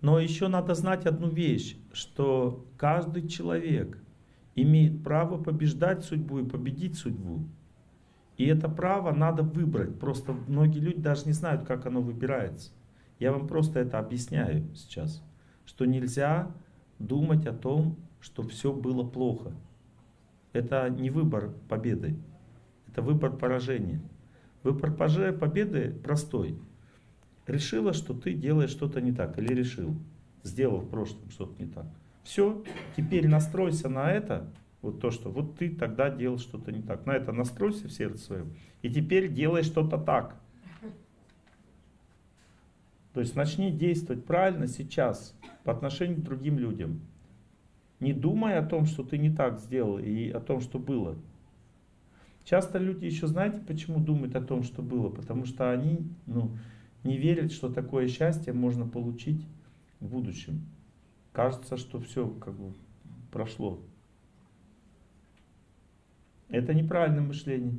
Но еще надо знать одну вещь, что каждый человек имеет право побеждать судьбу и победить судьбу. И это право надо выбрать. Просто многие люди даже не знают, как оно выбирается. Я вам просто это объясняю сейчас. Что нельзя думать о том, что все было плохо. Это не выбор победы, это выбор поражения. Выбор победы простой. Решила, что ты делаешь что-то не так, или решил, сделал в прошлом что-то не так. Все, теперь настройся на это, вот то, что вот ты тогда делал что-то не так. На это настройся в сердце своем. И теперь делай что-то так. То есть начни действовать правильно сейчас по отношению к другим людям. Не думай о том, что ты не так сделал и о том, что было. Часто люди еще, знаете, почему думают о том, что было? Потому что они ну, не верят, что такое счастье можно получить в будущем. Кажется, что все как бы прошло. Это неправильное мышление.